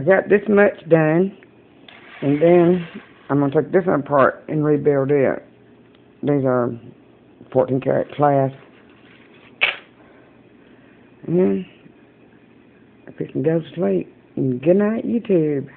I got this much done, and then I'm gonna take this one apart and rebuild it. These are 14 karat class. And if you can go to sleep. Good night, YouTube.